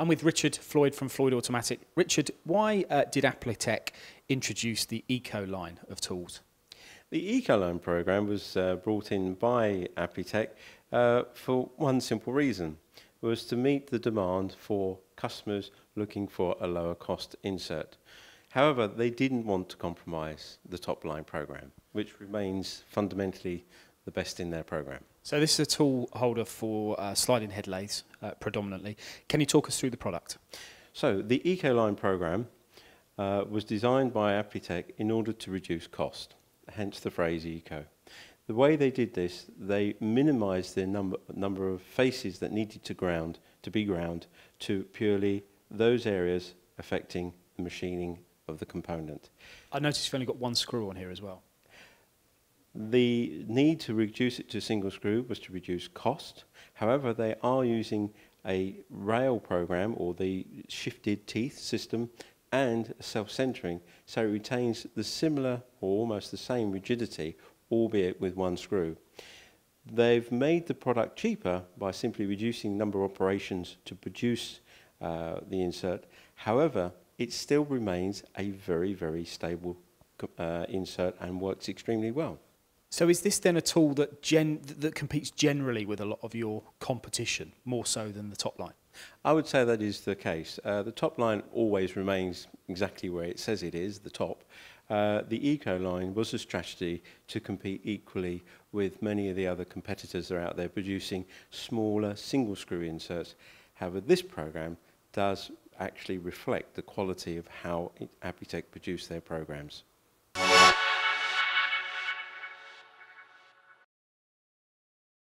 I'm with Richard Floyd from Floyd Automatic. Richard, why uh, did Applitec introduce the Eco line of tools? The Eco line program was uh, brought in by Applitec uh, for one simple reason, was to meet the demand for customers looking for a lower cost insert. However, they didn't want to compromise the top line program, which remains fundamentally the best in their program. So this is a tool holder for uh, sliding head lathes uh, predominantly. Can you talk us through the product? So the EcoLine program uh, was designed by Applitec in order to reduce cost, hence the phrase eco. The way they did this, they minimized the number, number of faces that needed to ground to be ground to purely those areas affecting the machining of the component. I noticed you've only got one screw on here as well. The need to reduce it to single screw was to reduce cost. However, they are using a rail program or the shifted teeth system and self-centering, so it retains the similar or almost the same rigidity, albeit with one screw. They've made the product cheaper by simply reducing number of operations to produce uh, the insert. However, it still remains a very, very stable uh, insert and works extremely well. So is this then a tool that gen that competes generally with a lot of your competition, more so than the top line? I would say that is the case. Uh, the top line always remains exactly where it says it is, the top. Uh, the eco line was a strategy to compete equally with many of the other competitors that are out there producing smaller single screw inserts. However, this program does actually reflect the quality of how Applitec produce their programs.